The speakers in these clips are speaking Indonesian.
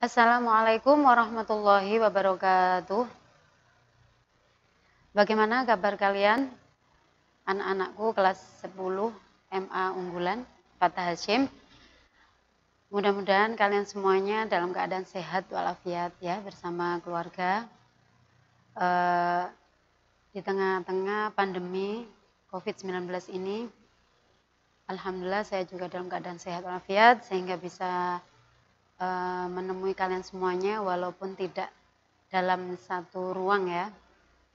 Assalamualaikum warahmatullahi wabarakatuh. Bagaimana kabar kalian? Anak-anakku kelas 10 MA Unggulan, Fatah Hashim. Mudah-mudahan kalian semuanya dalam keadaan sehat walafiat ya bersama keluarga. Uh, di tengah-tengah pandemi COVID-19 ini, Alhamdulillah saya juga dalam keadaan sehat walafiat sehingga bisa uh, menemui kalian semuanya walaupun tidak dalam satu ruang ya.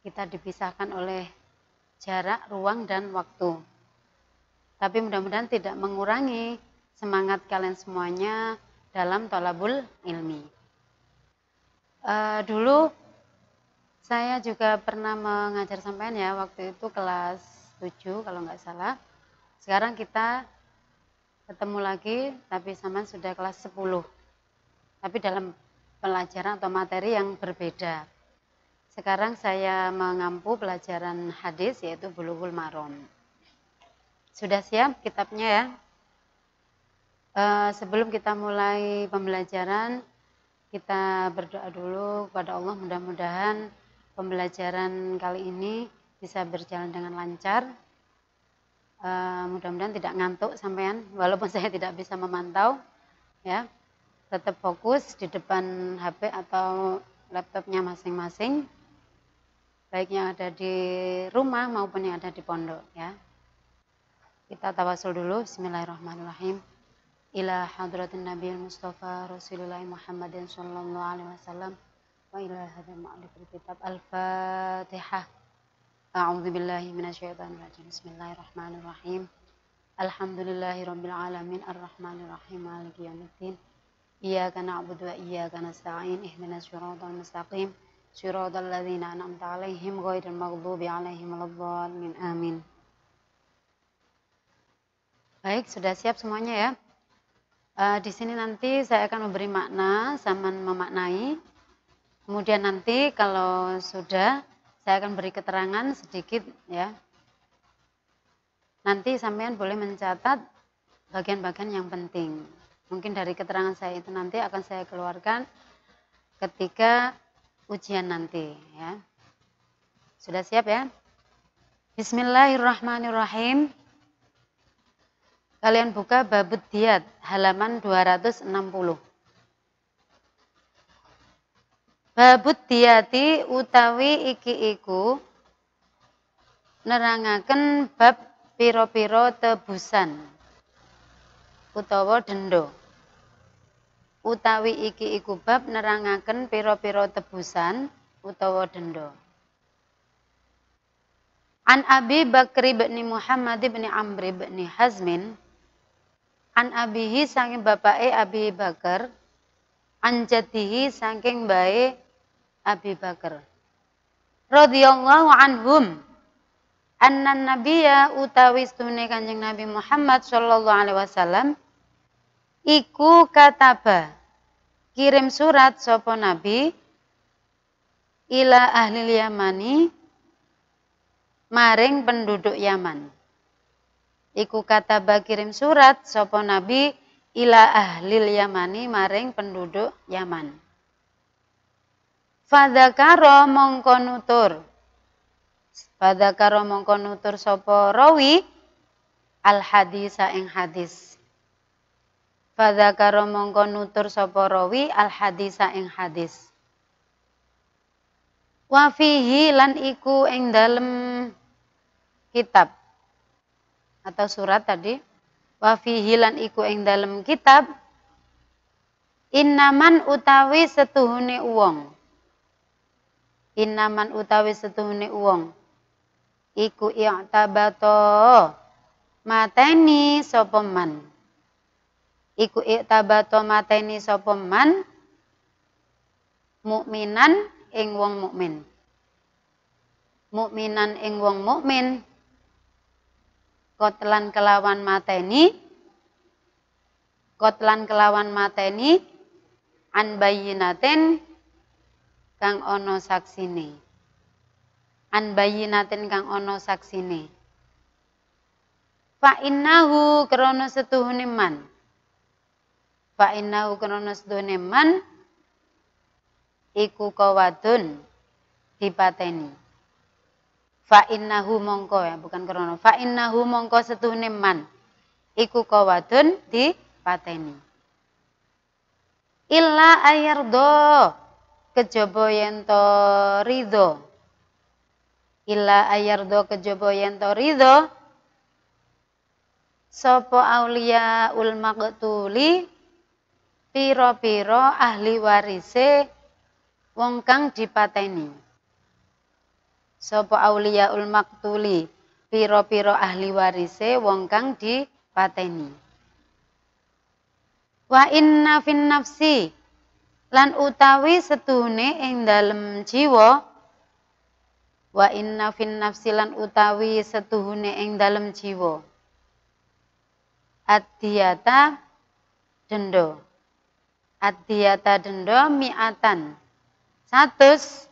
Kita dipisahkan oleh jarak, ruang, dan waktu. Tapi mudah-mudahan tidak mengurangi semangat kalian semuanya dalam tolabul ilmi. Uh, dulu saya juga pernah mengajar sampean ya waktu itu kelas 7 kalau nggak salah. Sekarang kita ketemu lagi tapi sama sudah kelas 10. Tapi dalam pelajaran atau materi yang berbeda. Sekarang saya mengampu pelajaran hadis yaitu Bulughul Maram. Sudah siap kitabnya ya? Uh, sebelum kita mulai pembelajaran, kita berdoa dulu kepada Allah mudah-mudahan pembelajaran kali ini bisa berjalan dengan lancar. Uh, mudah-mudahan tidak ngantuk sampean, walaupun saya tidak bisa memantau, ya. Tetap fokus di depan HP atau laptopnya masing-masing, baik yang ada di rumah maupun yang ada di pondok, ya. Kita tawasul dulu, Bismillahirrahmanirrahim ila hadratin Nabi Mustafa Rasulullah Muhammadin sallallahu alaihi wasallam wa ila hadha ma'alif kitab Al-Fatihah. A'udzu billahi minasyaitonir rajim. Bismillahirrahmanirrahim. Alhamdulillahi rabbil alamin arrahmanir rahim maliki yaumiddin. Iyyaka na'budu wa iyyaka nasta'in ihdinas siratal mustaqim. Siratal ladzina an'amta 'alaihim ghairil maghdubi 'alaihim waladdallin. Amin. Baik, sudah siap semuanya ya? Uh, di sini nanti saya akan memberi makna, sama memaknai. Kemudian nanti kalau sudah, saya akan beri keterangan sedikit ya. Nanti sampean boleh mencatat bagian-bagian yang penting. Mungkin dari keterangan saya itu nanti akan saya keluarkan ketika ujian nanti ya. Sudah siap ya? Bismillahirrahmanirrahim. Kalian buka babut diat halaman 260. Babut diati utawi iki iku nerangaken bab piro-piro tebusan utawa dendo. Utawi iki iku bab nerangaken piro-piro tebusan utawa dendo. An Abi Bakri bin Muhammad bin Amr bin Hazmin An abihi saking bapake Abi Bakar, an jadihi saking bae Abi Bakar. Radhiyallahu anhum anna nabiyya utawi stune Kanjeng Nabi Muhammad sallallahu alaihi wasallam iku kataba kirim surat sapa nabi ila ahli Yamani maring penduduk Yaman iku kata kirim surat sopo nabi ila ahlil yamani maring penduduk Yaman. Fadakaro mongko nutur. Fadakaro mongko nutur sopo rawi al hadis ing hadis. Fadakaro mongko nutur sopo rawi al hadis ing hadis. Wafihi lan iku ing dalem kitab atau surat tadi. Wa fihi lan iku ing dalem kitab. Innaman utawi setuhune uwong. Innaman utawi setuhune uwong. Iku i'tabato. Mateni sapa iku i'tabato mateni sapa man? Mukminan ing wong mukmin. Mukminan ing wong mukmin. Kotlan kelawan mateni. Kotlan kelawan mateni. An bayinaten kang ono saksine. An bayinaten kang ono saksine. Fa innahu krana setuhune man fa innahu setuhune man iku kawadun dipateni. Fa innahu mongko ya bukan krono fa innahu mongko setuhne man iku kawadun dipateni. Illa ayardo kejaba yen to ridho illa ayardo kejaba yen to ridho sapa aulia ul maqtuli piro-piro ahli warise wong kang dipateni. Sapa auliyaul maktuli, piro-piro ahli warise wong kang dipateni. Wa inna fin nafsi lan utawi setune ing dalem jiwa wa inna fin nafsi lan utawi setuhune ing dalem jiwa adiyata dendo adiyata dendo mi'atan. Satus.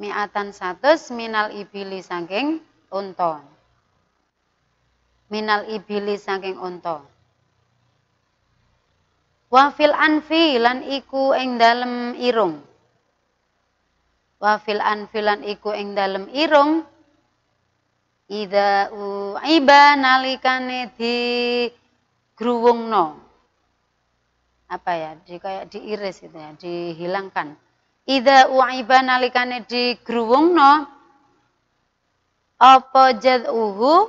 Mi'atan satus minal ibili saking unta. Minal ibili saking unta. Wafil anfi lan iku ing dalem irung. Wafil anfi lan iku ing dalem irung. Ida uiba nalikane di gruwungno apa ya di kayak diiris gitu ya dihilangkan. Ida uiba nalikane di gruwungno apa uhu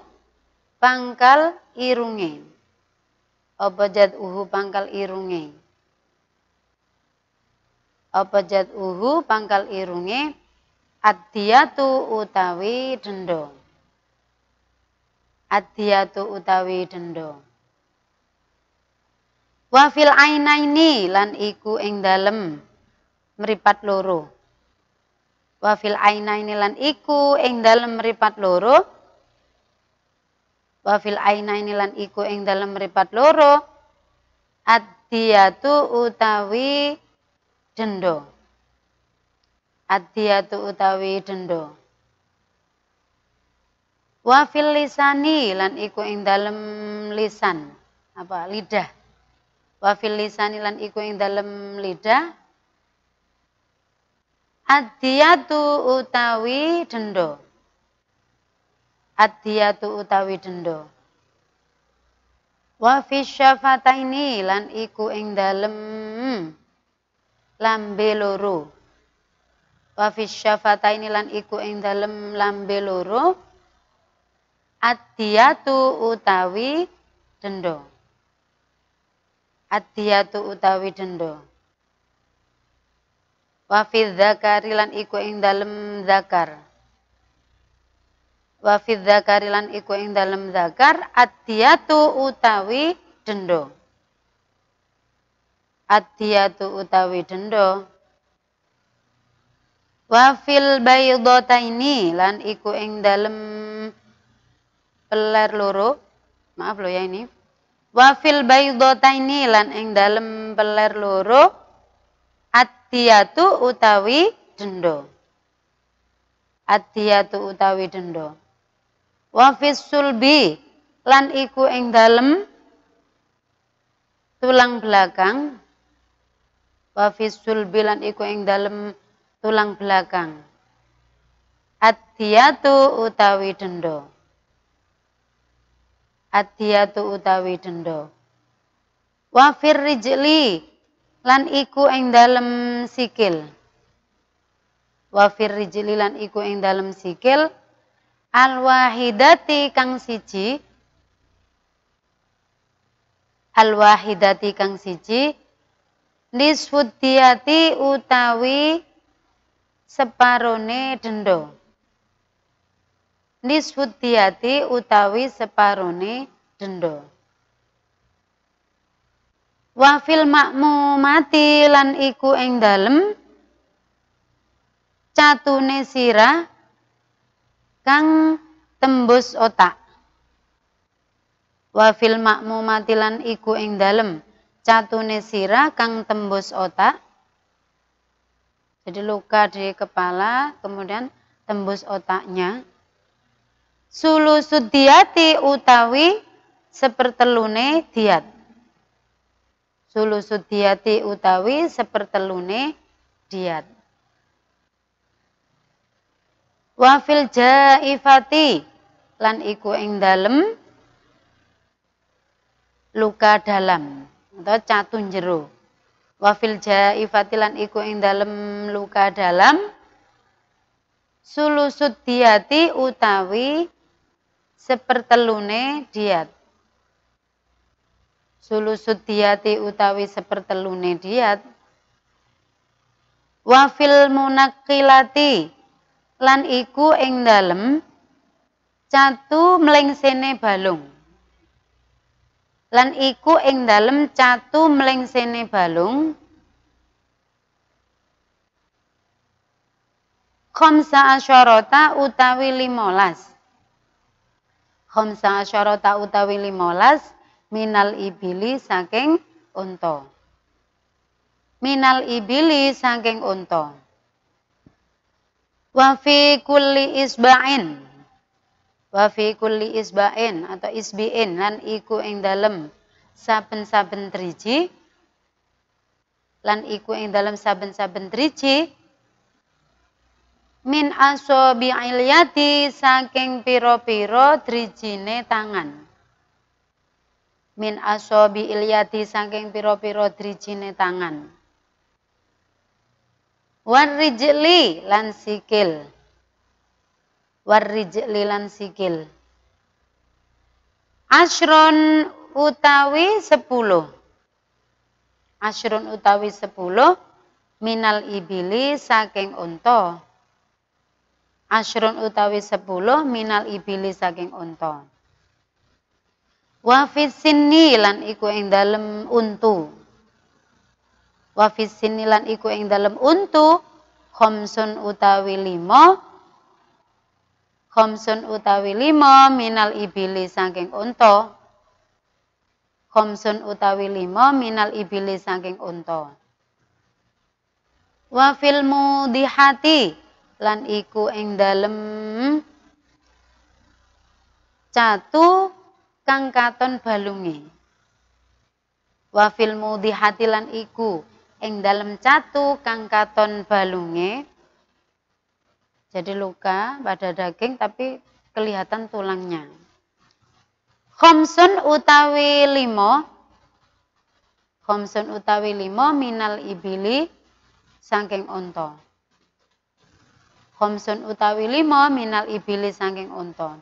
pangkal irunge. Apa uhu pangkal irunge. Apa uhu pangkal irunge adiyatu utawi dendo adiyatu utawi dendo Wafil aina ini lan iku ing dalem meripat loro. Wafil aina ini lan iku ing dalem meripat loro. Wafil aina ini lan iku ing dalem meripat loro. Adiyatu utawi dendo. Adiyatu utawi dendo. Wafil lisani lan iku ing dalem lisan apa lidah wa fil lisani lan iku ing dalem lidah. Adiyatu utawi dendo. Adiyatu utawi dendo. Wa fi syafataini lan iku ing dalem lambe loro. Wa fi syafataini lan iku ing dalem lambe loro. Adiyatu utawi dendo adiyatu utawi dendo wa fi dzakari lan iku ing dalem zakar wa fi dzakari lan iku ing dalem zakar adiyatu utawi dendo adiyatu utawi dendo wa fil baydataini lan iku ing dalem peler loro. Maaf lo ya ini Wafil baydotaini lan ing dalem peler loro atiyatu utawi dendo. Atiyatu utawi dendo. Wafis sulbi lan iku ing dalem tulang belakang. Wafis sulbi lan iku ing dalem tulang belakang. Atiyatu utawi dendo adiyatu utawi dendo wa rijli lan iku ing dalem sikil. Wa rijli lan iku ing dalem sikil. Al wahidati kang siji. Al wahidati kang siji. Nisfudiyati utawi separone nisfudiyati utawi separone dendo. Wafil makmumati lan iku ing dalem catune sirah kang tembus otak. Wafil makmumati lan iku ing dalem catune sirah kang tembus otak. Jadi luka di kepala kemudian tembus otaknya sulu sudiati utawi sepertelune diat. Sulu sudiati utawi sepertelune diat. Wafil jaifati lan iku ing dalem luka dalam atau catun jero. Wafil jaifati lan iku ing dalem luka dalam sulusud diati utawi sepertelune diat. Sulusud diati utawi sepertelune diat. Wafil munakilati lan iku ing dalem catu mlengsene balung lan iku ing dalem catu mlengsene balung khamsa asyarata utawi limolas khamsa asyarata utawi limolas minal ibili saking unta. Minal ibili saking unta. Wa fi kulli isba'in. Wa fi kulli isba'in atau isbi'in lan iku ing dalem saben-saben driji. Lan iku ing dalem saben-saben driji min asobi ilyati saking piro-piro drijine tangan min asobi ilyati saking piro-piro drijine tangan warijli lan sikil warrijli lan sikil. Asron utawi sepuluh. Asron utawi sepuluh minal ibili saking unta. Asron utawi sepuluh minal ibili saking unta. Wa sinni lan iku ing dalem untu. Wa sinni lan iku ing dalem untu khamsun utawi limo Khomsun utawi lima minal ibili saking unta. Khomsun utawi lima minal ibili saking unta. Wa fil mudihati lan iku ing dalem catu kang katon balungi. Wa fil mudihati lan iku ing dalem catu kang katon balunge jadi luka pada daging tapi kelihatan tulangnya. Khomsun utawi limo. Khomsun utawi limo minal ibili saking unta. Khomsun utawi limo minal ibili saking unta.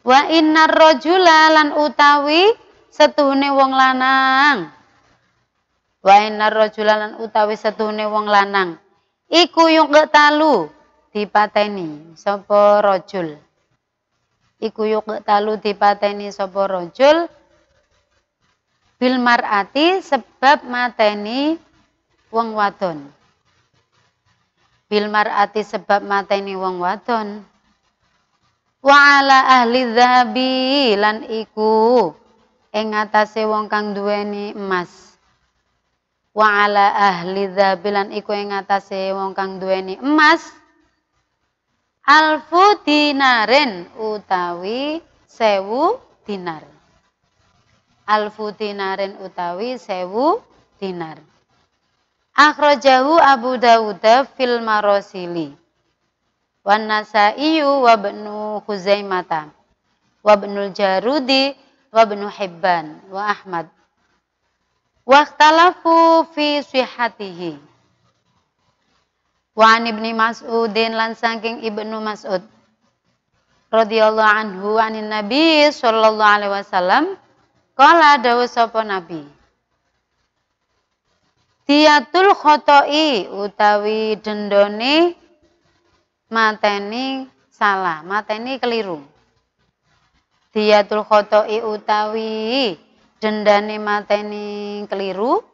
Wa innar rajula lan utawi setuhune wong lanang. Wa innar rajula lan utawi setuhune wong lanang Iku yung talu dipateni sapa rajul. Iku yung talu dipateni sapa rajul bil mar'ati sebab mateni wong wadon. Bil mar'ati sebab mateni wong wadon. Wa ala ahli dzahabi lan iku ing atase wong kang duweni emas. Wa ala ahli dzabilan iku ing atase wong kang duweni emas. Alfu dinarin utawi sewu dinar. Alfu dinarin utawi sewu dinar akhrajahu Abu Dawud fil marosili. Wan Nasaiyu wa Ibnu Khuzaimah wa Ibnu Jarudi wa Ibnu Hibban wa Ahmad. Waktalafu fi sihatihi. Wa an ibni Mas'udin lan saking ibnu Mas'ud radhiyallahu anhu anin Nabi sallallahu alaihi wasallam. Kala dawu sapa Nabi Diatul khotoi utawi dendone mateni salah, mateni keliru. Diatul khotoi utawi dendane mateni keliru.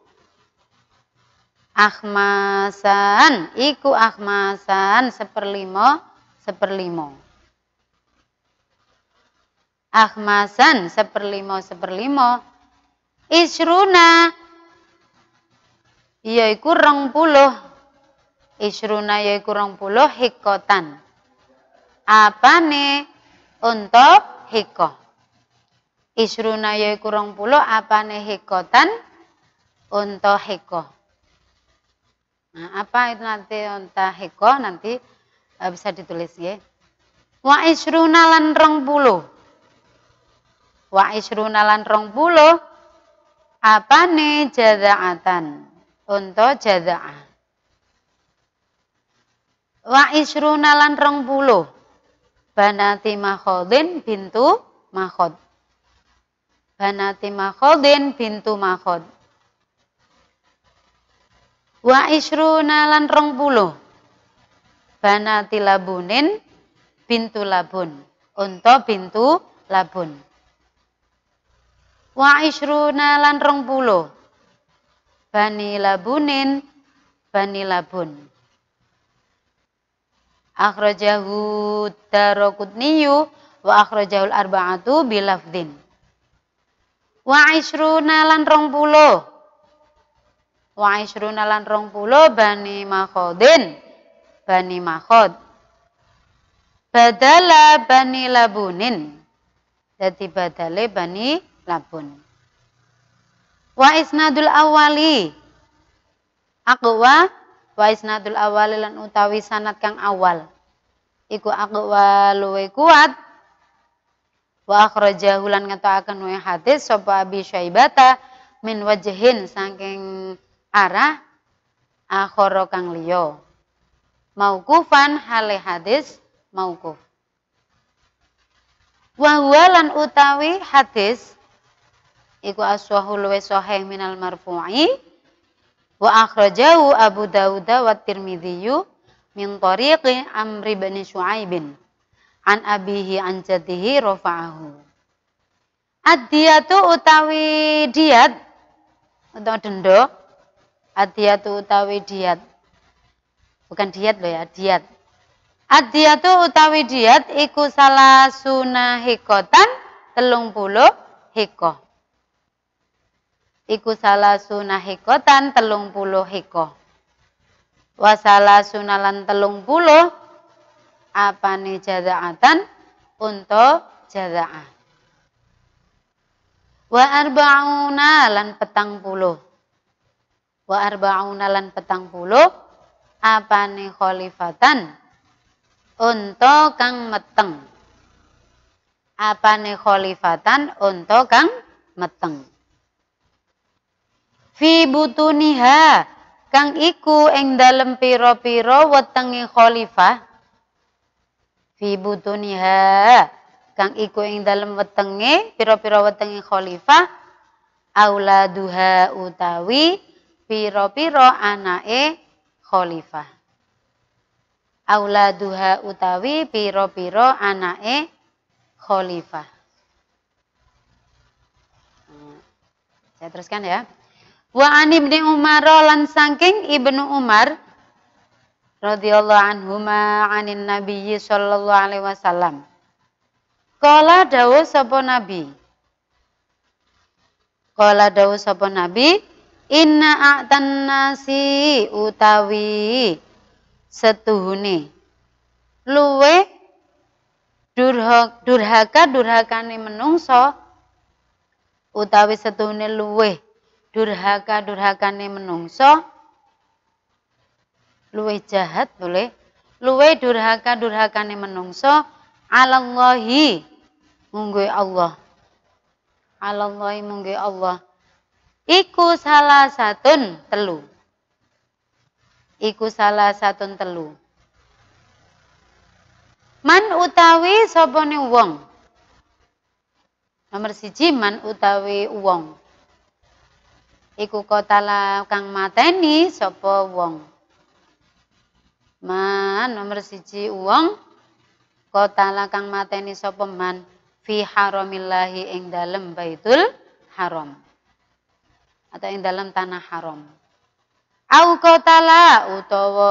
Ahmasan iku ahmasan seperlimo seperlimo Ahmasan seperlimo seperlimo Isruna yaiku rong puluh Isruna yaiku rong puluh hikotan Apane untuk hikoh Isruna yaiku rong puluh apane hikotan unta hiko. Nah, apa itu nanti entah heko nanti uh, bisa ditulis ya. Wa isruna lan rong puluh. Wa isruna lan rong puluh. Apa nih jadaatan? Untuk jada'ah. Wa isruna lan rong puluh. Banati makhodin bintu makhod. Banati makhodin bintu makhod wa isruna lan rong puluh banati labunin bintu labun unta bintu labun wa isruna lan rong puluh bani labunin bani labun akhrajahu darokutniyu wa akhrajahul arba'atu bilafdin. Wa isruna lan rong puluh. Wa isruna lan rong pulo bani makhodin. Bani makhod. Badala bani labunin. Jadi badale bani labun wa isnadul awali. Aqwa wa isnadul awali lan utawi sanat kang awal. Iku aqwa luwe kuat. Wa akhrajahu lan ngetokaken wa hadis sapa abi syaibata min wajhin saking arah akhara kang liya. Maukufan hale hadis maukuf. Wa lan utawi hadis iku aswahul luwe sahih minal marfu'i wa akhrajahu Abu Dawud wa Tirmidzi min tariqi Amr bin Syuaibin an abihi an jadihi rafa'ahu Adiyatu utawi diat atau dendo Adiyatu utawi diat. Bukan diat loh ya, diat. Adiyatu utawi diat iku salah sunah hikotan telung puluh hiko. Iku salah sunah hikotan telung puluh hiko. Wasala sunalan telung puluh apa nih jadaatan untuk jadaah. Wa arba'una lan petang puluh. Wa arba'una lan petang puluh apane khalifatan? Unta kang meteng. Apane khalifatan? Unta kang meteng fi butuniha kang iku ing dalem pira-pira wetenge khalifah fi butuniha kang iku ing dalem wetenge pira-pira wetenge khalifah auladuha utawi piro-piro anake khalifah. Auladuha utawi piro-piro anake khalifah. Saya teruskan ya. Wa an ibni Umar lan saking Ibnu Umar radhiyallahu anhuma anin nabiyyi sallallahu alaihi wasallam. Kala dawuh sapa nabi. Kala dawuh sapa nabi, Inna a'tan nasi utawi setuhune luwe durhaka durhakane menungso utawi setuhune luwe durhaka durhakane menungso luwe jahat boleh luwe durhaka durhakane menungso alallahi munggu Allah alallahi munggu Allah Iku salah satun telu. Iku salah satun telu. Man utawi sopone wong. Nomor siji man utawi wong. Iku kotala kang mateni sopo wong. Man nomor siji wong kotala kang mateni sopo man fi haramillahi ing dalem baitul haram atau yang dalam tanah haram. Au kotala utawa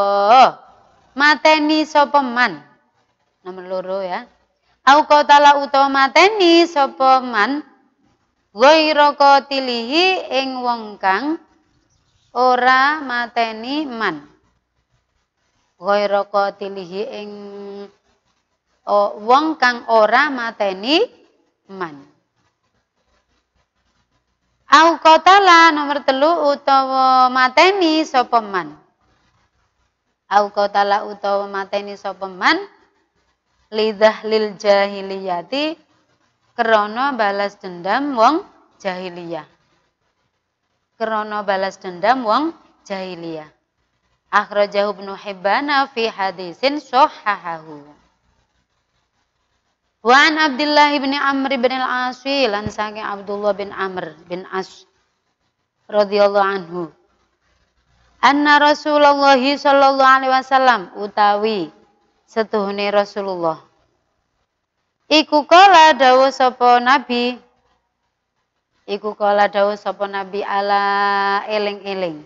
mateni sopeman. Nomor loro ya. Au kotala utawa mateni sopeman. Ghaira qatilihi ing wong kang ora mateni man. Ghaira qatilihi ing oh, wong kang ora mateni man. Au kotala nomor telu utawa mateni sapa man. au qatala utawa mateni sapa man lidah lil jahiliyati krana balas dendam wong jahiliyah. Krana balas dendam wong jahiliyah. Akhrajahu ibnu hibban fi hadisin sahahahu. Wa an abdullah bin amr bin al-aswi lan saking abdullah bin amr bin as radhiyallahu anhu. Anna Rasulullah sallallahu alaihi wasallam utawi setuhune Rasulullah iku kala dawuh sapa nabi. Iku kala dawuh sapa nabi ala eling-eling.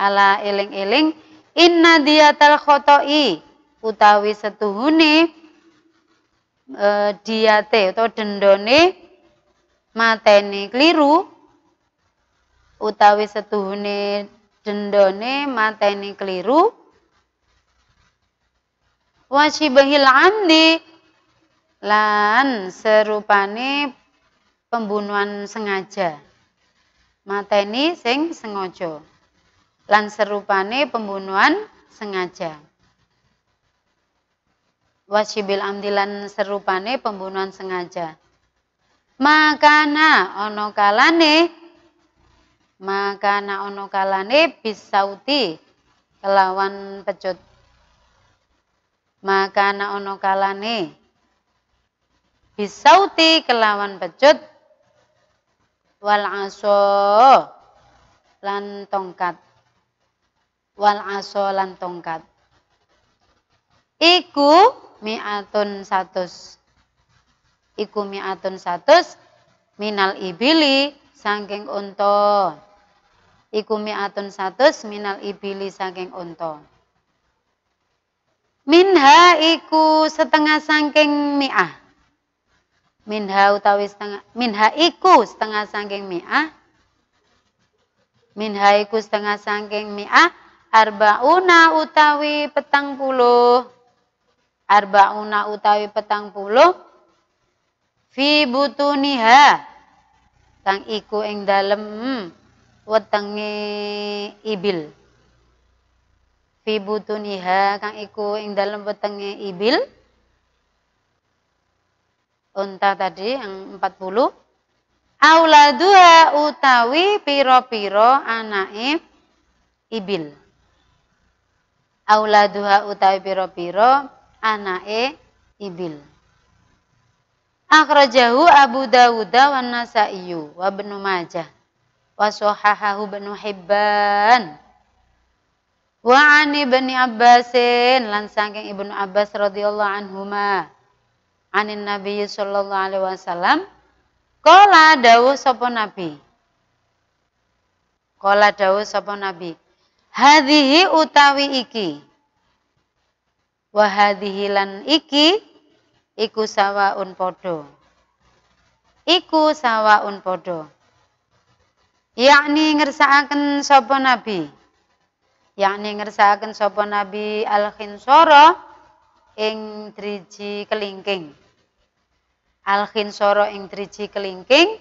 Ala eling-eling inna diatal khoto'i utawi setuhune e, diate atau dendone mateni keliru utawi setuhune dendone mateni keliru. Wasibahil amdi lan serupane pembunuhan sengaja. Mateni sing sengaja. Lan serupane pembunuhan sengaja. Wasibil amdilan serupane pembunuhan sengaja. Makana ono kalane maka na ono kalane bisauti kelawan pecut. Maka na ono kalane bisauti kelawan pecut. Wal aso lan tongkat. Wal aso lan tongkat. Iku mi'atun satus. Iku mi'atun satus minal ibili sangking unta. Iku mi'atun satus minal ibili saking unta. Minha iku setengah saking mi'ah. Minha utawi setengah minha iku setengah saking mi'ah. Minha iku setengah saking mi'ah. Arbauna utawi petang puluh. Arbauna utawi petang puluh. Fi butuniha. Kang iku ing dalem wetenge ibil. Fi butuniha kang iku ing dalam wetenge ibil unta tadi yang 40 auladuha utawi piro-piro anake ibil. Auladuha utawi piro-piro anake ibil. Akhrajahu Abu Dawud wa Nasa'i wa Ibnu Majah wa sahahahu Ibnu Hibban. Wa ani ibni Abbasin lan saking Ibnu Abbas radhiyallahu anhuma anin Nabi sallallahu alaihi wasallam Kala dawuh sapa nabi? Kala dawuh sapa nabi Hadhihi utawi iki. Wa hadhihi lan iki iku sawaun podo iku sawaun podo yakni ngersakaken sapa nabi? Yakni ngersakaken sapa nabi al khinsara ing driji kelingking al khinsara ing driji kelingking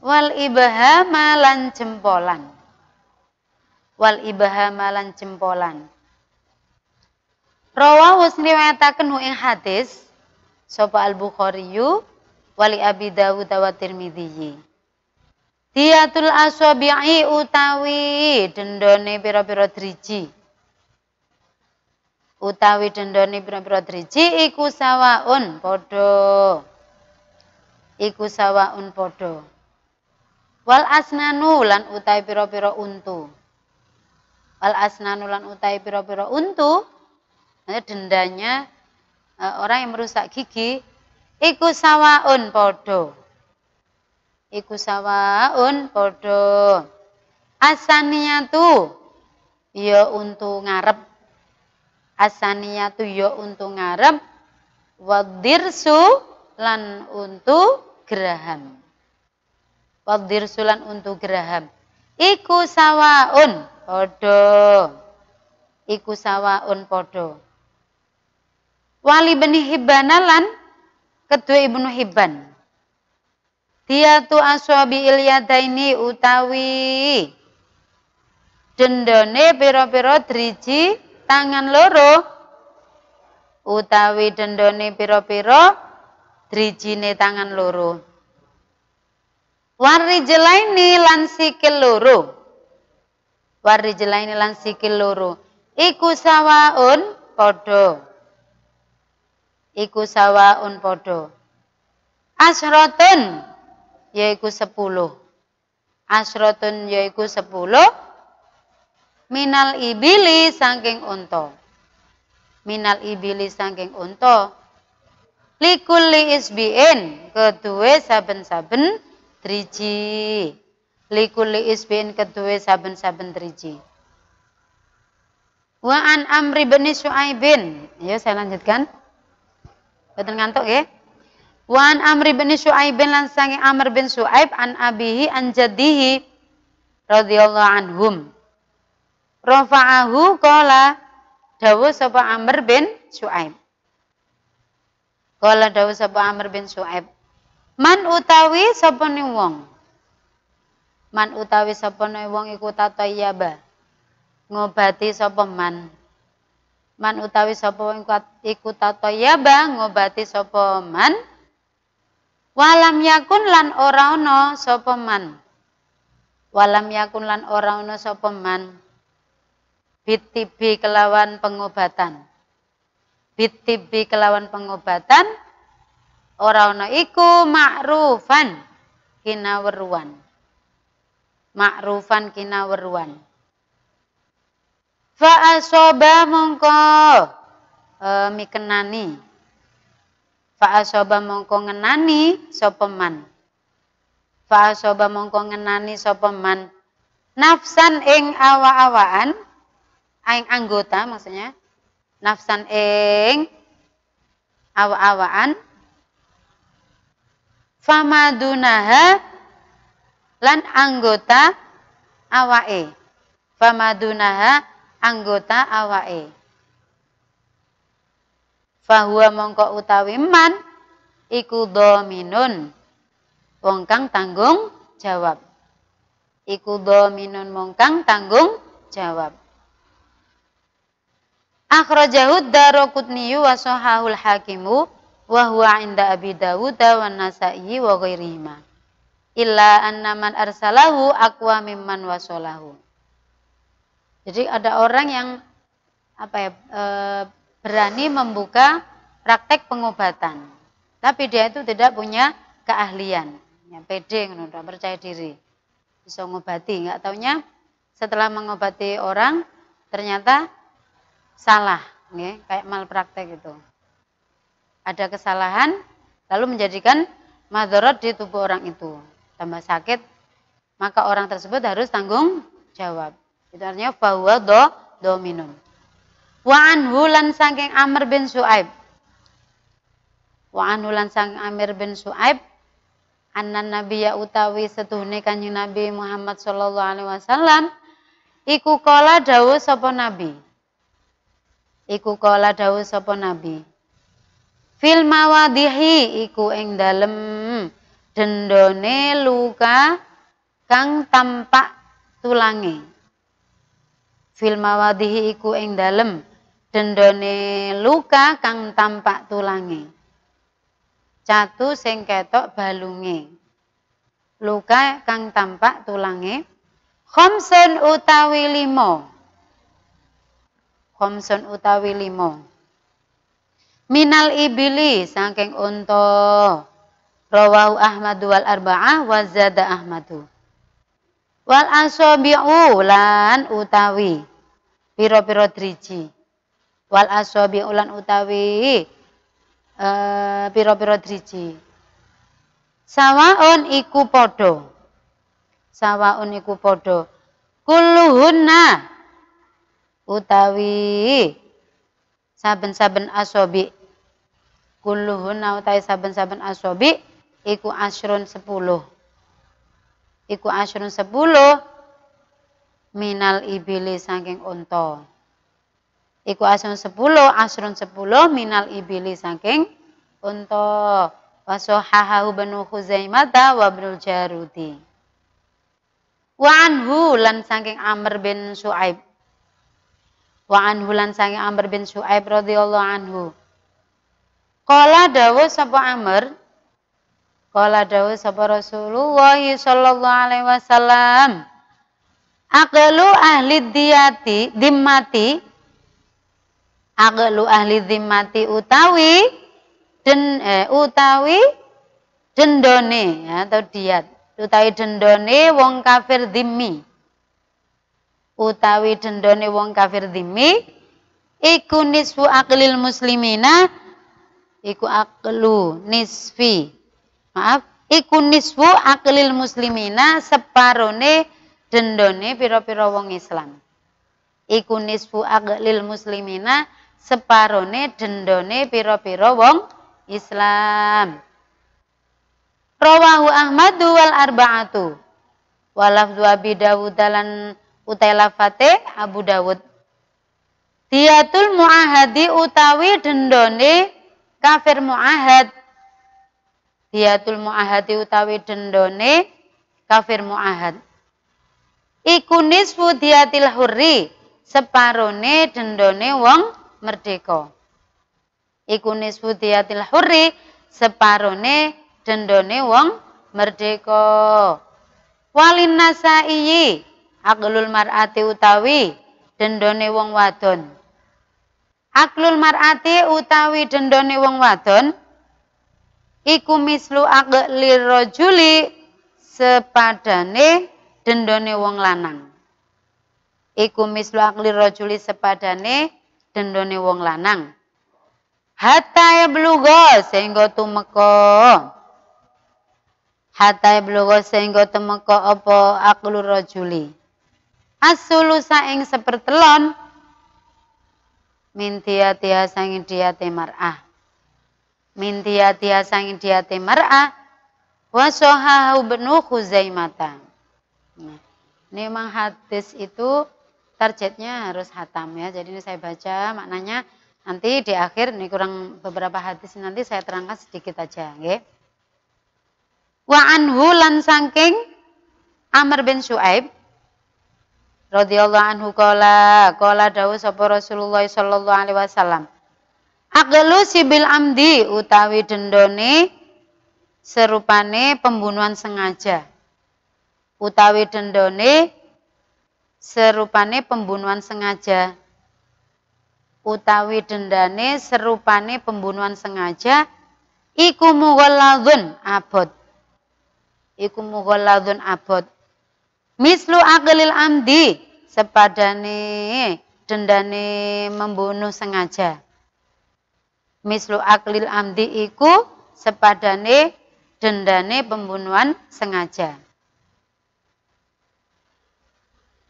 wal ibhama lan jempolan wal ibhama lan jempolan Rawa wis riwayataken ing hadis sapa Al Bukhari wali Abi Dawud wa Tirmidzi. Diatul asabi'i utawi dendone pira-pira driji. Utawi dendone pira-pira driji iku sawaun padha. Iku sawaun padha. Wal asnanu lan utawi pira-pira untu. Wal asnanu lan utawi pira-pira untu. Nah, dendanya eh, orang yang merusak gigi iku sawaun padha iku sawaun padha asaniyatu ya untu ngarep asaniyatu ya untu ngarep wadirsu lan untu geraham. Wadirsu lan untu geraham. Iku sawaun padha. Iku sawaun padha. Wali benih hibanalan kedua ibnu hibban. Dia tu aswabi ilyadaini utawi dendone pira-pira driji tangan loro utawi dendone pira-pira drijine tangan loro. Warijlaini lan sikil loro. Warijlaini lan sikil loro. Iku sawaun padha. Iku sawaun padha. Asratun yaiku sepuluh. Asratun yaiku sepuluh minal ibili saking unta. Minal ibili saking unta. Likulli isbiin kedue saben-saben driji. Likulli isbiin kedue saben-saben driji. Wa an amri bin syuaibin. Ya saya lanjutkan. Betul ngantuk ya? Wan Amri bin Syuaib bin lan sange Amr bin Syuaib an abihi an jaddihi radhiyallahu anhum. Rafa'ahu qala dawuh sapa Amr bin Syuaib. Qala dawuh sapa Amr bin Syuaib. Man utawi sapa wong. Man utawi sapa wong iku tatayaba. Ngobati sapa man. Man utawi sapa wong iku tatayaba ngobati sapa man Walam yakun lan ora ana sapa man. Walam yakun lan ora ana sapa man. Bitibi kelawan pengobatan. Bitibi kelawan pengobatan ora ana iku ma'rufan kinaweruan. Ma'rufan kinaweruan. Fa asoba mongko e, mikenani Fa'asoba mongko ngenani sopeman. Fa'asoba mongko ngenani sopeman. Nafsan ing awa-awaan. Ing anggota maksudnya. Nafsan ing awa-awaan. Famadunaha lan anggota awae. Famadunaha anggota awae fahuwa mongko utawi man iku dominun wong kang tanggung jawab iku dominun wong kang tanggung jawab akhrajahu daraqutni wa sahahul hakimu wa huwa inda abi dawud wa nasa'i wa ghairihima illa anna man arsalahu aqwa mimman wasalahu jadi ada orang yang apa ya e, berani membuka praktek pengobatan. Tapi dia itu tidak punya keahlian. Ya, pede, tidak percaya diri. Bisa mengobati. Nggak taunya setelah mengobati orang, ternyata salah. Ya, kayak malpraktek itu. Ada kesalahan, lalu menjadikan madorot di tubuh orang itu. Tambah sakit, maka orang tersebut harus tanggung jawab. Itu artinya bahwa do dominum. Wa anhu lan Amr bin Su'aib. Wa anhu lan Amr bin Su'aib annan ya utawi setuhne kanjeng Nabi Muhammad sallallahu alaihi wasallam iku kala dawuh sapa nabi. Iku kala dawuh sapa nabi. Fil mawadihi iku ing dalem dendone luka kang tampak tulange. Fil mawadihi iku ing dalem dendone luka kang tampak tulange. Catu sing ketok balunge. Luka kang tampak tulange. Khomsun utawi limo. Khomsun utawi limo. Minal ibili saking unta. Rawahu Ahmadu wal arba'ah wa zada Ahmadu. Wal asabi'u lan utawi. Piro-piro driji wal aswabi ulan utawi uh, piro-piro driji sawaun iku podo sawaun iku podo kulluhunna utawi saben-saben asobi kulluhunna utawi saben-saben asobi iku asrun sepuluh iku asrun sepuluh minal ibili saking unta Iku asrun sepuluh, asrun sepuluh minal ibili saking untuk wasohahahu benu Khuzaimata wa bnu Jarudi. Wa anhu lan saking Amr bin Su'aib. Wa anhu lan saking Amr bin Su'aib radhiyallahu anhu. Kala dawuh sapa Amr? Kala dawuh sapa Rasulullah sallallahu alaihi wasallam. Aqlu ahli diyati dimmati. Aqlu ahli dimmati utawi den eh, utawi dendone ya, atau diat utawi dendone wong kafir dhimmi utawi dendone wong kafir dhimmi iku nisfu aklil muslimina iku aklu nisfi. Maaf iku nisfu aklil muslimina separone dendone pira-pira wong Islam. Iku nisfu aklil muslimina separone dendone pira-pira wong Islam. Rawahu Ahmadu wal arba'atu. Walafdu Abi dalan utai lafate Abu Dawud. Diatul mu'ahadi utawi dendone kafir mu'ahad. Diatul mu'ahadi utawi dendone kafir mu'ahad. Iku nisfu diatil hurri separone dendone wong merdeka. Iku nisfu diatil hurri separone dendone wong merdeka. Walin nasai aklul mar'ati utawi dendone wong wadon. Aklul mar'ati utawi dendone wong wadon iku mislu aqli rajuli sepadane dendone wong lanang. Iku mislu aqli rajuli sepadane dendone wong lanang. Hatta ya blugo sehingga tumeka hatta blugha sehingga temeka apa aklur rajuli asulu saing sepertelon. Min tia tia sangin diate mar'ah min tia tia sangin diate mar'ah wa sohahu benu khuzaimata. Nah, ini memang hadis itu targetnya harus hatam ya. Jadi ini saya baca maknanya nanti di akhir ini kurang beberapa hadis nanti saya terangkan sedikit aja okay? Wa anhu lan sangking Amr bin Shu'aib radhiyallahu anhu kala kala dawuh sapa Rasulullah sallallahu alaihi wasallam. Aqlu sibil amdi utawi dendone serupane pembunuhan sengaja. Utawi dendone serupane pembunuhan sengaja. Utawi dendane serupane pembunuhan sengaja iku mughalladun abot. Iku mughalladun abot mislu aqlil amdi sepadane dendane membunuh sengaja. Mislu aqlil amdi iku sepadane dendane pembunuhan sengaja.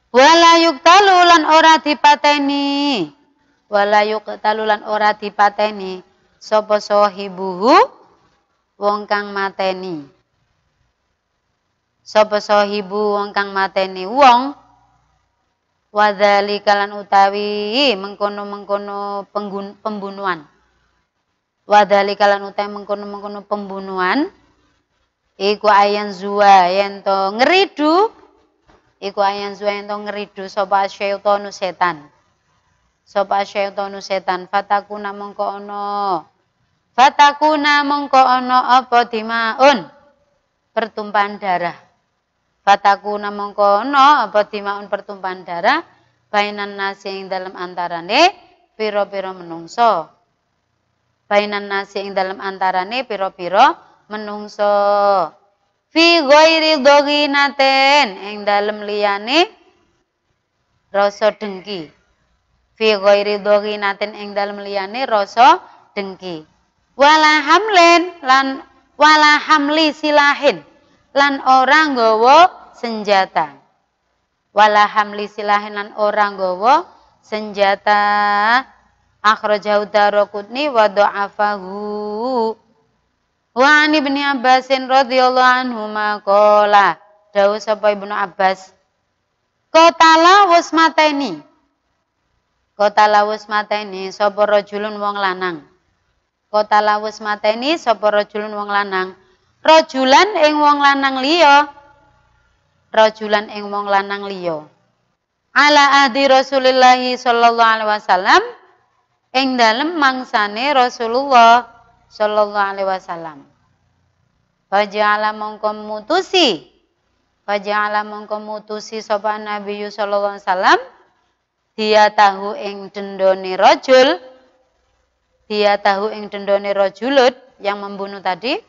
Wala yuktalu lan ora dipateni. Wala yuktalu lan ora dipateni. Sapa sahibuhu wong kang mateni sapa sahibu wong kang mateni wong wadzalika lan utawi mengkono-mengkono pembunuhan. Wadzalika lan utawi mengkono-mengkono pembunuhan iku ayan zuwa yen to ngeridu iku ayan zuwa yen to ngeridu sapa syaitanu setan. Sapa syaitanu setan fatakuna mongko ana fatakuna mongko ana apa dimaun? Pertumpahan darah Fatakuna mengkono apa dimaun pertumpahan darah bainan nasi ing dalam antarane piro-piro menungso. Bainan nasi ing dalam antarane piro-piro menungso. Fi ghairi dhoginaten ing dalam liyane rasa dengki. Fi ghairi dhoginaten ing dalam liyane rasa dengki. Wala hamlen lan wala hamli silahin lan orang nggawa senjata. Wala hamli silahin lan orang gowo senjata. Akhrajahu Daraqutni wa dha'afahu. Wa an Ibnu Abbasin radhiyallahu anhu maqala. Dawuh sapa Ibnu Abbas. Kotala wis mateni. Kotala wis mateni sapa rajulun wong lanang. Kotala wis mateni sapa rajulun wong lanang. Rajulan ing wong lanang liya rajulan ing wong lanang liya. Ala ahdi Rasulillah sallallahu alaihi wasallam ing dalem mangsane Rasulullah sallallahu alaihi wasallam. Faja'ala mongko mutusi Faja'ala mongko mutusi sapa Nabi sallallahu alaihi wasallam dia tahu ing dendone rajul dia tahu ing dendone rajulut yang membunuh tadi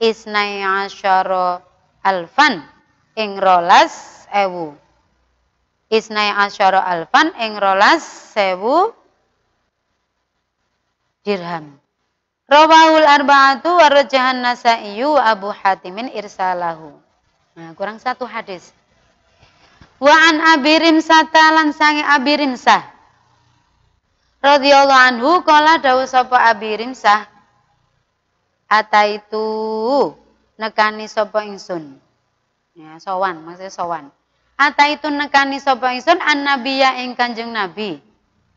isnai asyara alfan ing rolas ewu isnai asyara alfan ing rolas sewu dirham Rawahul arba'atu warajahan nasaiyu Abu Hatimin irsalahu. Nah, kurang satu hadis. Wa an abirim satalan sangi abirim sah. Radhiyallahu anhu kala dawuh sapa abirim sah. Ata itu nekani. Ya, sowan, maksudnya sowan. Ata itu nekani sapa ingsun an nabiya ing Kanjeng Nabi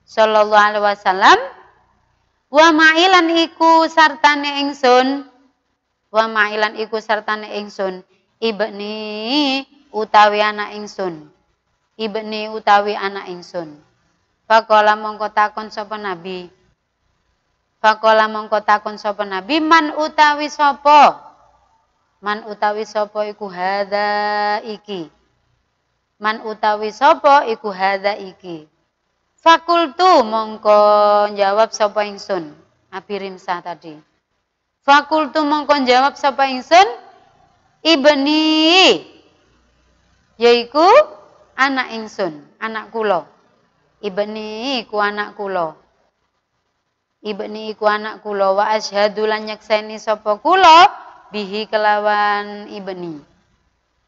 sallallahu alaihi wasallam Wa ma'ilan iku sartane ingsun. Wa ma'ilan iku sartane ingsun. Ibni utawi anak ingsun. Ibni utawi anak ingsun. Fakola mongko takon sapa nabi. Fakola mongko takon nabi man utawi sapa. Man utawi sapa iku hadza iki. Man utawi sapa iku hadza iki. Fakultu mongko jawab sapa ingsun. Abi Rimsah tadi. Fakultu mongko jawab sapa ingsun. Ibni yaiku anak ingsun, anak kula. Ibni iku anak kula. Ibni iku anak kula wa asyhadu lan nyekseni sapa kula bihi kelawan ibni.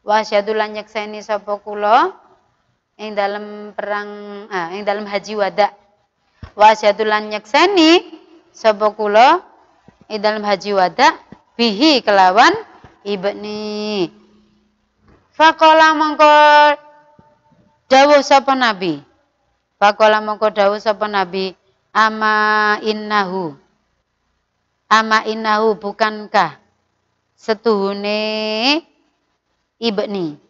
Lan nyekseni sapa kula ing dalam perang ah ing dalam haji wada. Wa asyadulan nyekseni sapa kula ing dalam haji wada bihi kelawan ibni. Faqala mongko dawuh sapa nabi. Faqala mongko dawuh sapa nabi ama innahu. Ama innahu bukankah setuhune ibni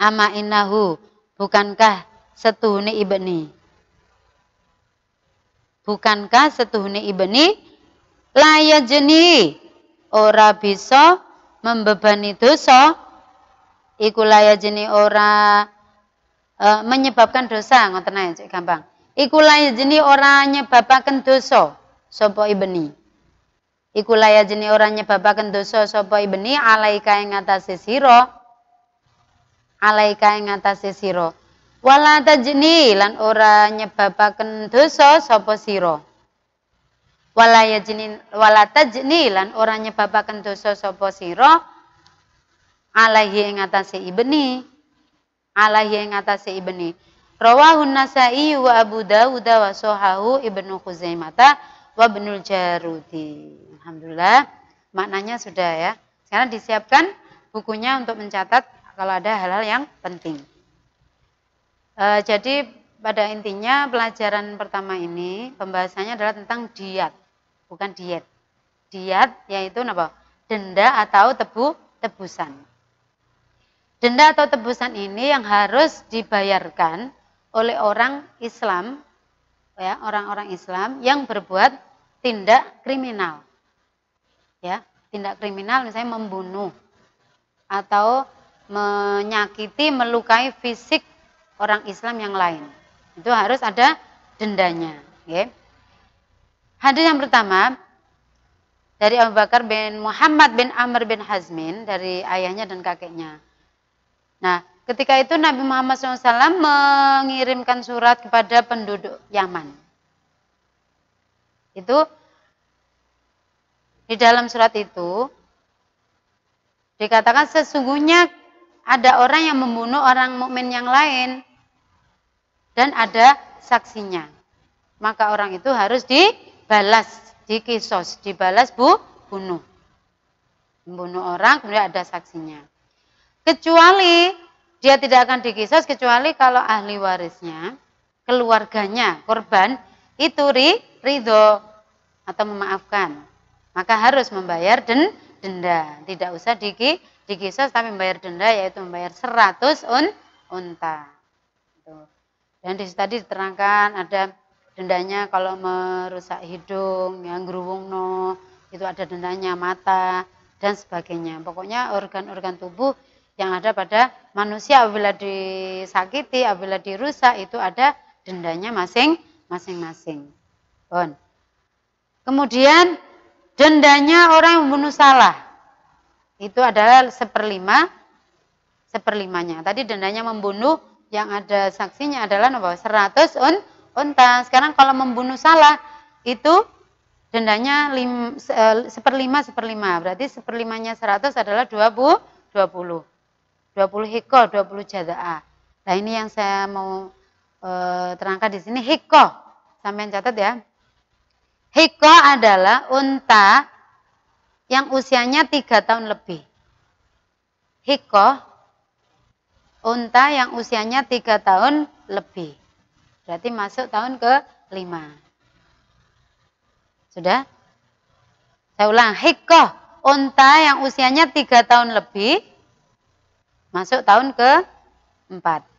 ama innahu Bukankah setuhune ibni? Bukankah setuhune ibni laya jeni ora bisa membebani dosa iku laya jeni ora e, menyebabkan dosa ngoten ae gampang. Iku laya jeni ora nyebabaken dosa sapa ibni. Iku laya jeni ora nyebabaken dosa sapa ibni alaika ing atase sira. Alaika ing atase sira. Wala tajni lan ora nyebabaken dosa sapa sira. Wala yajni wala tajni lan ora nyebabaken dosa sapa sira. Alaihi ing atase ibni. Alaihi ing atase ibni. Rawahun nasai wa abu dawud wa sahahu ibnu khuzaimah wa ibnul jarudi alhamdulillah maknanya sudah ya sekarang disiapkan bukunya untuk mencatat kalau ada hal-hal yang penting. E, jadi pada intinya pelajaran pertama ini pembahasannya adalah tentang diet, bukan diet. Diet yaitu apa? Denda atau tebu tebusan. Denda atau tebusan ini yang harus dibayarkan oleh orang Islam, ya orang-orang Islam yang berbuat tindak kriminal, ya tindak kriminal misalnya membunuh atau menyakiti, melukai fisik orang Islam yang lain. Itu harus ada dendanya. Okay. Hadis yang pertama dari Abu Bakar bin Muhammad bin Amr bin Hazmin dari ayahnya dan kakeknya. Nah, ketika itu Nabi Muhammad SAW mengirimkan surat kepada penduduk Yaman. Itu di dalam surat itu dikatakan sesungguhnya ada orang yang membunuh orang mukmin yang lain dan ada saksinya. Maka orang itu harus dibalas, dikisos, dibalas bu, bunuh. Membunuh orang kemudian ada saksinya. Kecuali dia tidak akan dikisos kecuali kalau ahli warisnya, keluarganya, korban itu ri, ridho atau memaafkan. Maka harus membayar den, denda, tidak usah diki, dikisos tapi membayar denda yaitu membayar 100 un unta. Dan di tadi diterangkan ada dendanya kalau merusak hidung, yang gerubung no, itu ada dendanya mata dan sebagainya. Pokoknya organ-organ tubuh yang ada pada manusia apabila disakiti, apabila dirusak itu ada dendanya masing masing-masing. Bon. Kemudian dendanya orang yang membunuh salah itu adalah seperlima seperlimanya. Tadi dendanya membunuh yang ada saksinya adalah nomor 100 un, unta. Sekarang kalau membunuh salah itu dendanya lim, se, seperlima seperlima. Berarti seperlimanya 100 adalah 20 20. 20 hiko, 20 jadaah. Nah ini yang saya mau e, terangkan di sini hiko. Sampai catat ya. Hiko adalah unta yang usianya tiga tahun lebih. Hiko, unta yang usianya tiga tahun lebih. Berarti masuk tahun ke lima. Sudah? Saya ulang, hiko, unta yang usianya tiga tahun lebih, masuk tahun ke empat.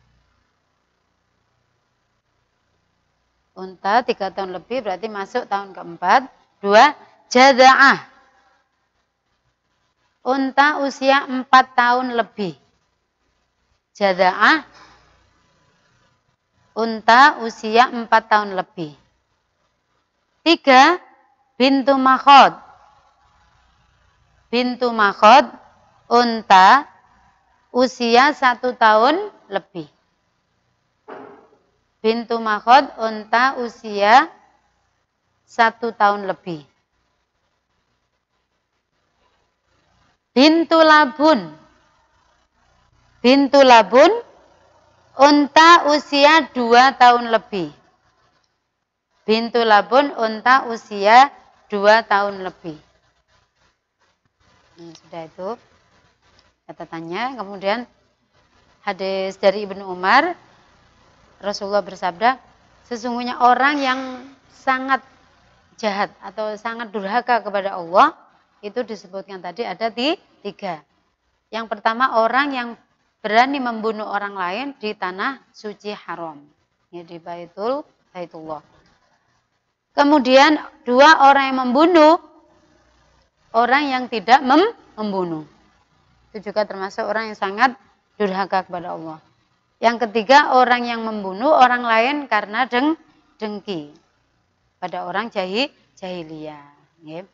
unta tiga tahun lebih berarti masuk tahun keempat. Dua, jada'ah. Unta usia empat tahun lebih. Jada'ah. Unta usia empat tahun lebih. Tiga, bintu makhod. Bintu makhod, unta usia satu tahun lebih bintu Makhod unta usia satu tahun lebih. Bintu Labun. Bintu Labun unta usia dua tahun lebih. Bintu Labun unta usia dua tahun lebih. Ini sudah itu catatannya. Kemudian hadis dari Ibnu Umar Rasulullah bersabda, sesungguhnya orang yang sangat jahat atau sangat durhaka kepada Allah, itu disebutkan tadi ada di tiga. Yang pertama orang yang berani membunuh orang lain di tanah suci haram. Ya, di Baitul Baitullah. Kemudian dua orang yang membunuh orang yang tidak mem membunuh. Itu juga termasuk orang yang sangat durhaka kepada Allah. Yang ketiga orang yang membunuh orang lain karena deng dengki pada orang jahil jahiliyah. Ya.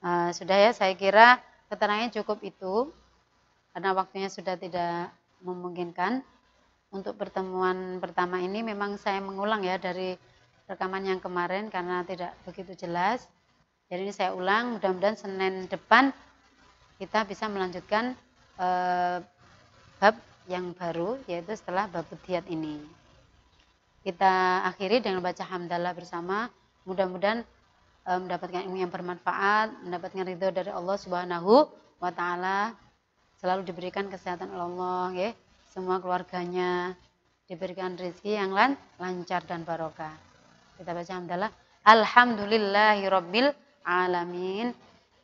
Uh, sudah ya, saya kira keterangannya cukup itu karena waktunya sudah tidak memungkinkan. Untuk pertemuan pertama ini memang saya mengulang ya dari rekaman yang kemarin karena tidak begitu jelas. Jadi ini saya ulang, mudah-mudahan Senin depan kita bisa melanjutkan uh, bab yang baru yaitu setelah bab diat ini. Kita akhiri dengan baca hamdalah bersama. Mudah-mudahan e, mendapatkan ilmu yang bermanfaat, mendapatkan ridho dari Allah Subhanahu wa taala. Selalu diberikan kesehatan oleh Allah ya. Semua keluarganya diberikan rezeki yang lan, lancar dan barokah. Kita baca hamdalah. Alhamdulillahirabbil alamin.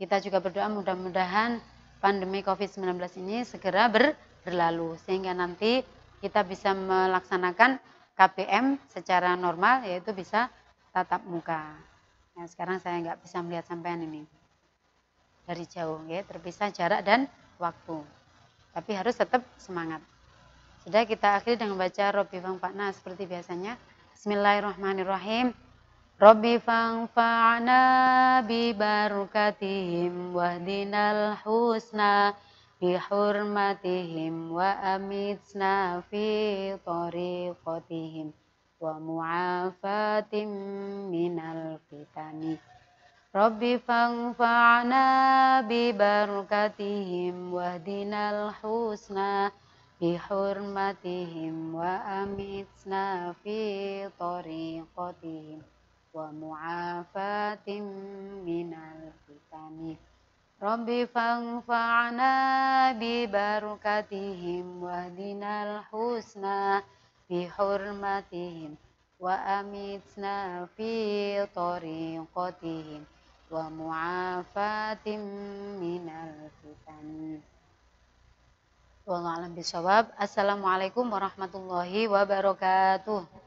Kita juga berdoa mudah-mudahan pandemi Covid-19 ini segera ber berlalu sehingga nanti kita bisa melaksanakan KPM secara normal yaitu bisa tatap muka. Nah, sekarang saya nggak bisa melihat sampean ini dari jauh ya terpisah jarak dan waktu. Tapi harus tetap semangat. Sudah kita akhiri dengan baca Robi Fangfa'na seperti biasanya. Bismillahirrahmanirrahim. Robbi fangfa'na bi barukatihim wahdinal husna bihurmatihim wa amitsna fi tariqatihim wa mu'afatim minal fitani. Rabbi fangfa'na bi barakatihim wahdinal husna bihurmatihim wa amitsna fi tariqatihim fangfa'na bi barakatihim wahdinal husna bi hurmatihim wa amitna fi tariqatihim wa mu'afatim minal fitan. Wallahu a'lam bishawab. Assalamualaikum warahmatullahi wabarakatuh.